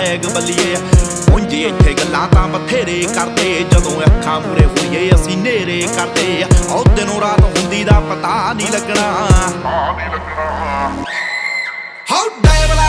Egg ਬੱਲੀਏ। ਉਂਝੇ ਇੱਥੇ ਗੱਲਾਂ ਤਾਂ ਬਥੇਰੇ ਕਰਦੇ। ਜਦੋਂ ਅੱਖਾਂ ਮੂਰੇ ਹੋਈਏ ਅਸੀਂ ਨੇਰੇ ਕਰਦੇ। ਉਹ ਦਿਨੋਂ ਰਾਤ ਹੁੰਦੀ ਦਾ ਪਤਾ ਨਹੀਂ ਲੱਗਣਾ। ਹਾਉ ਡੈਵਲਾ